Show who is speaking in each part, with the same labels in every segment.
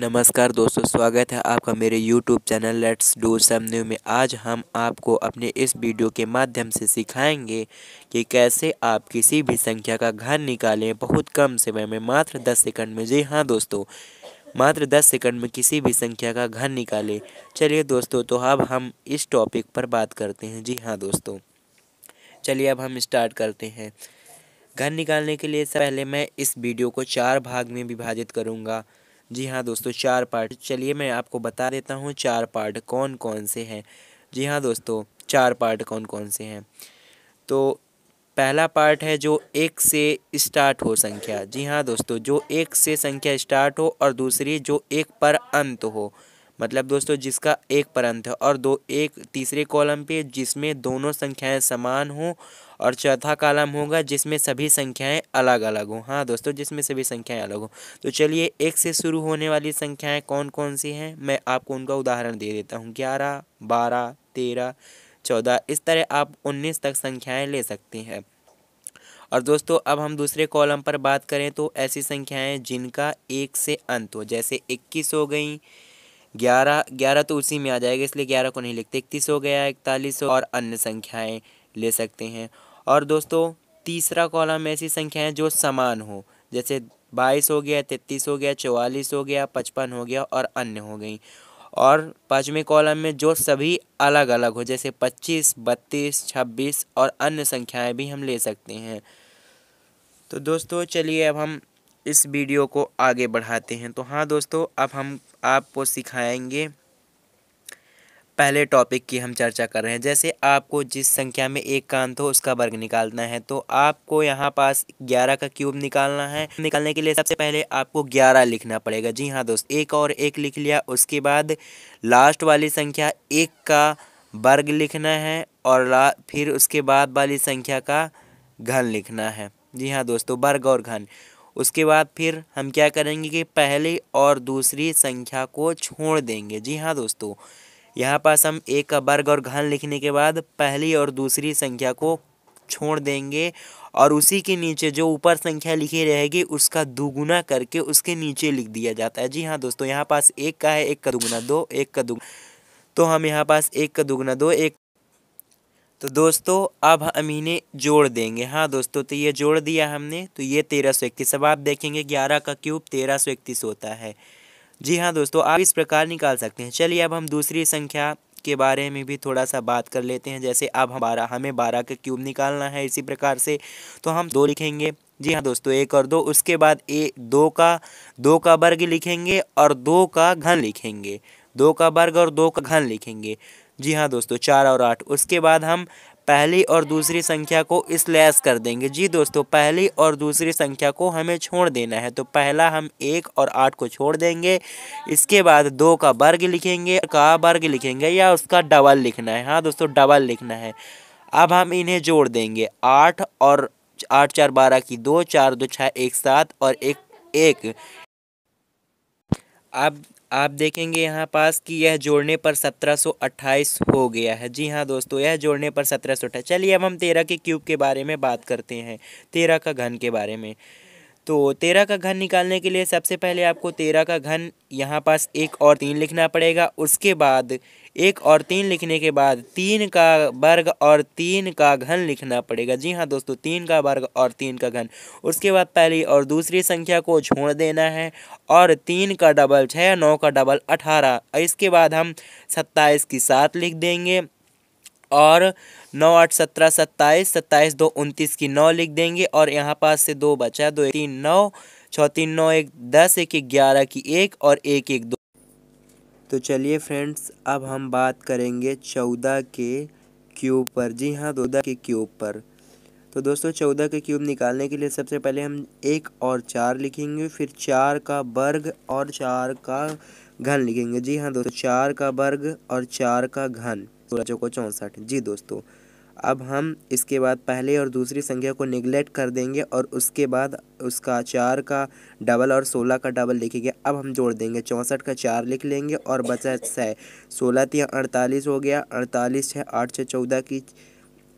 Speaker 1: नमस्कार दोस्तों, स्वागत है आपका मेरे YouTube channel let's do some new में। आज हम आपको अपने इस वीडियो के माध्यम से सिखाएँगे कि कैसे आप किसी भी संख्या का घन निकालें बहुत कम समय में, मात्र 10 सेकंड में। जी हाँ दोस्तों, मात्र 10 सेकंड में किसी भी संख्या का घन निकालें। चलिए दोस्तों तो अब हम इस टॉपिक पर बात करते हैं। जी हाँ दोस्तों, चलिए अब हम स्टार्ट करते हैं। घन निकालने के लिए पहले मैं इस वीडियो को चार भाग में विभाजित करूँगा। जी हाँ दोस्तों, चार पार्ट चलिए मैं आपको बता देता हूँ चार पार्ट कौन कौन से हैं। जी हाँ दोस्तों, चार पार्ट कौन कौन से हैं। तो पहला पार्ट है जो एक से स्टार्ट हो संख्या। जी हाँ दोस्तों, जो एक से संख्या स्टार्ट हो और दूसरी जो एक पर अंत हो। मतलब दोस्तों जिसका एक पर अंत है और दो, एक तीसरे कॉलम पे जिसमें दोनों संख्याएँ समान हों और चौथा कॉलम होगा जिसमें सभी संख्याएँ अलग अलग हों। हाँ दोस्तों, जिसमें सभी संख्याएँ अलग हों। तो चलिए एक से शुरू होने वाली संख्याएँ कौन कौन सी हैं? मैं आपको उनका उदाहरण दे देता हूँ। ग्यारह, बारह, तेरह, चौदह, इस तरह आप उन्नीस तक संख्याएँ ले सकते हैं। और दोस्तों, अब हम दूसरे कॉलम पर बात करें तो ऐसी संख्याएँ जिनका एक से अंत हो, जैसे इक्कीस हो गई ग्यारह ग्यारह तो उसी में आ जाएगा, इसलिए ग्यारह को नहीं लिखते। इकतीस हो गया, इकतालीस और अन्य संख्याएँ ले सकते हैं। और दोस्तों, तीसरा कॉलम ऐसी संख्याएँ जो समान हो। जैसे बाईस हो गया, तैतीस हो गया, चौवालीस हो गया, पचपन हो गया और अन्य हो गई। और पाँचवें कॉलम में जो सभी अलग अलग हो, जैसे पच्चीस, बत्तीस, छब्बीस और अन्य संख्याएँ भी हम ले सकते हैं। तो दोस्तों, चलिए अब हम इस वीडियो को आगे बढ़ाते हैं। तो हाँ दोस्तों, अब हम आपको सिखाएँगे पहले टॉपिक की हम चर्चा कर रहे हैं। जैसे आपको जिस संख्या में एक का अंत हो, उसका वर्ग निकालना है तो आपको यहाँ पास ग्यारह का क्यूब निकालना है। निकालने के लिए सबसे पहले आपको ग्यारह लिखना पड़ेगा। जी हाँ दोस्त, एक और एक लिख लिया, उसके बाद लास्ट वाली संख्या एक का वर्ग लिखना है और फिर उसके बाद वाली संख्या का घन लिखना है। जी हाँ दोस्तों, वर्ग और घन। उसके बाद फिर हम क्या करेंगे कि पहली और दूसरी संख्या को छोड़ देंगे। जी हाँ दोस्तों, यहाँ पास हम एक का वर्ग और घन लिखने के बाद पहली और दूसरी संख्या को छोड़ देंगे और उसी के नीचे जो ऊपर संख्या लिखी रहेगी उसका दुगुना करके उसके नीचे लिख दिया जाता है। जी हाँ दोस्तों, यहाँ पास एक का है, एक का दुगुना दो, एक का दुगुना। तो हम यहाँ पास एक का दुगुना दो, एक तो दोस्तों, अब हम इन्हें जोड़ देंगे। हाँ दोस्तों तो ये जोड़ दिया हमने तो ये तेरह सौ इकतीस। अब आप देखेंगे ग्यारह का क्यूब तेरह सौ इकतीस होता है। जी हाँ दोस्तों, आप इस प्रकार निकाल सकते हैं। चलिए अब हम दूसरी संख्या के बारे में भी थोड़ा सा बात कर लेते हैं। जैसे अब हम बारह, हमें बारह का क्यूब निकालना है इसी प्रकार से तो हम दो लिखेंगे। जी हाँ दोस्तों, एक और दो, उसके बाद ए, दो का दो का वर्ग लिखेंगे और दो का घन लिखेंगे। दो का वर्ग और दो का घन लिखेंगे। जी हाँ दोस्तों, चार और आठ। उसके बाद हम पहली और दूसरी संख्या को स्लैश कर देंगे। जी दोस्तों, पहली और दूसरी संख्या को हमें छोड़ देना है तो पहला हम एक और आठ को छोड़ देंगे। इसके बाद दो का वर्ग लिखेंगे, का वर्ग लिखेंगे या उसका डबल लिखना है। हाँ दोस्तों, डबल लिखना है। अब हम इन्हें जोड़ देंगे। आठ और, आठ चार बारह की दो, चार दो छः, एक सात और एक एक। अब आप देखेंगे यहाँ पास कि यह जोड़ने पर सत्रह सौ अट्ठाईस हो गया है। जी हाँ दोस्तों, यह जोड़ने पर सत्रह सौ अट्ठाईस। चलिए अब हम तेरह के क्यूब के बारे में बात करते हैं, तेरह का घन के बारे में। तो तेरह का घन निकालने के लिए सबसे पहले आपको तेरह का घन यहाँ पास एक और तीन लिखना पड़ेगा। उसके बाद, एक और तीन लिखने के बाद तीन का वर्ग और तीन का घन लिखना पड़ेगा। जी हाँ दोस्तों, तीन का वर्ग और तीन का घन। उसके बाद पहली और दूसरी संख्या को छोड़ देना है और तीन का डबल छः नौ का डबल अठारह। इसके बाद हम सत्ताईस की सात लिख देंगे। और नौ आठ सत्रह सत्ताईस सत्ताईस दो उनतीस की नौ लिख देंगे और यहाँ पास से दो बचा दो एक तीन नौ छः तीन नौ एक दस एक ग्यारह की एक और एक एक दो। तो चलिए फ्रेंड्स, अब हम बात करेंगे चौदह के क्यूब पर। जी हाँ चौदह के क्यूब पर। तो दोस्तों, चौदह के क्यूब निकालने के लिए सबसे पहले हम एक और चार लिखेंगे, फिर चार का वर्ग और चार का घन लिखेंगे। जी हाँ दोस्तों, चार का वर्ग और चार का घन। सोलह चौको चौंसठ। जी दोस्तों, अब हम इसके बाद पहले और दूसरी संख्या को निगलेक्ट कर देंगे और उसके बाद उसका चार का डबल और सोलह का डबल लिखेंगे। अब हम जोड़ देंगे, चौंसठ का चार लिख लेंगे और बचा छः। सोलह तीन, अड़तालीस हो गया, अड़तालीस छः, आठ छः, चौदह की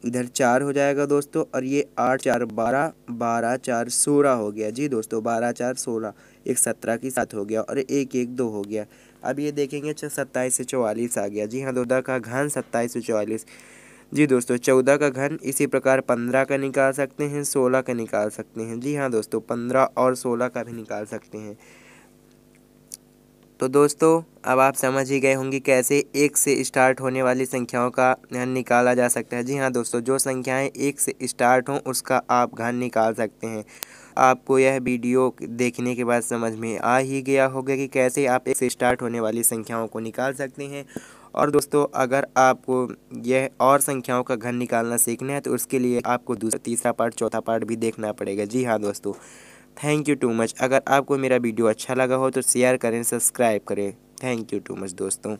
Speaker 1: इधर चार हो जाएगा दोस्तों और ये आठ, चार, बारह बारह, चार, सोलह हो गया। जी दोस्तों, बारह, चार, सोलह, एक सत्रह की सात हो गया और एक एक, दो हो गया। अब ये देखेंगे सत्ताईस से चौवालीस आ गया। जी हाँ चौदह का घन सत्ताईस से चौवालीस। जी दोस्तों, चौदह का घन इसी प्रकार पंद्रह का निकाल सकते हैं, सोलह का निकाल सकते हैं। जी हाँ दोस्तों, पंद्रह और सोलह का भी निकाल सकते हैं। तो दोस्तों, अब आप समझ ही गए होंगे कैसे एक से स्टार्ट होने वाली संख्याओं का घन निकाला जा सकता है। जी हाँ दोस्तों, जो संख्याएँ एक से स्टार्ट हों, उसका आप घन निकाल सकते हैं। आपको यह वीडियो देखने के बाद समझ में आ ही गया होगा कि कैसे आप एक से स्टार्ट होने वाली संख्याओं को निकाल सकते हैं। और दोस्तों, अगर आपको यह और संख्याओं का घन निकालना सीखना है तो उसके लिए आपको दूसरा तीसरा पार्ट, चौथा पार्ट भी देखना पड़ेगा। जी हाँ दोस्तों। थैंक यू टू मच अगर आपको मेरा वीडियो अच्छा लगा हो तो शेयर करें सब्सक्राइब करें. थैंक यू टू मच दोस्तों.